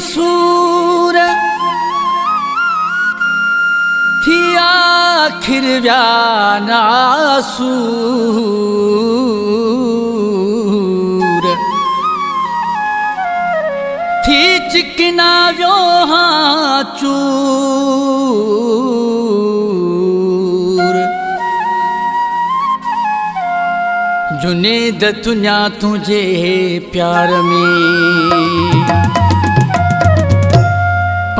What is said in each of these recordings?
सूर। थी आखिर व्याना थी चिकना हाँ चूर जुनेद तुझा तुझे प्यार में।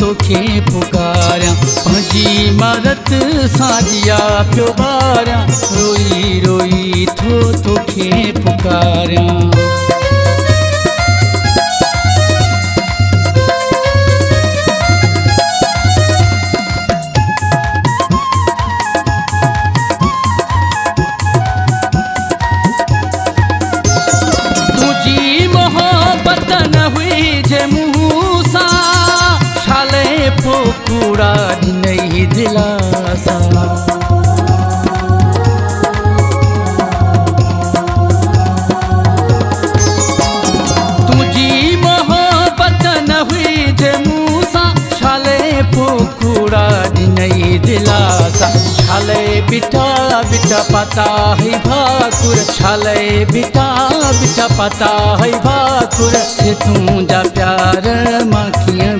तोखे पुकारियाँ पंहिंजी मारत सां इहा पियो ॿारियाँ रोई रोई थो तोखे पुकारियाँ तुझी मोहब्बत न हुई जे मुँह छाले पोकूड़ा नहीं दिलासा। तुझी मोहब्बत न हुई जे मुँह सां छाले पोकूड़ा नहीं दिलासा। छाले पता है भाकुर, छाले पता है भाकुर। से तुंहिंजा प्यार माँ कीअं विसारियाँ से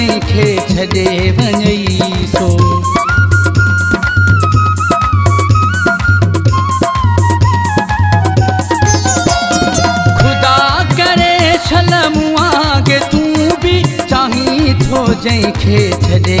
थो छे वञई खुदा करे छलमुआ के तूं बि चाहीं थो जंहिंखे छॾे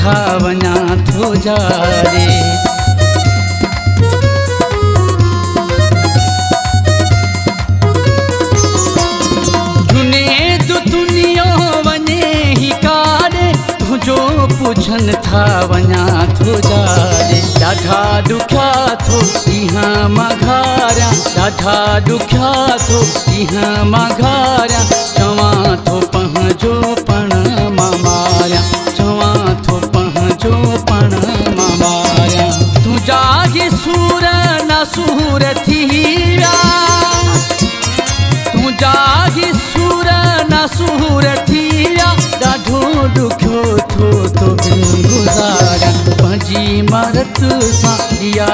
था वञा थो जा रे। तो तो जो था वना थो जा रे। ॾाढा ॾुखिया थो इहा माघारिया ॾाढा ॾुखिया थो इहा माघारिया चवां थो तो पंहिंजो पण मामा। सूर तू जागी सूर न सूर थिया ॾाढो ॾुखियो थो तोखे गुज़ारिया पंहिंजी मदद सां ॾिया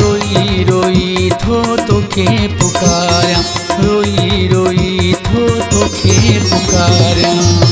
रोई रोई थो तोखे पुकारिया रोई रोई थो तोखे पुकारिया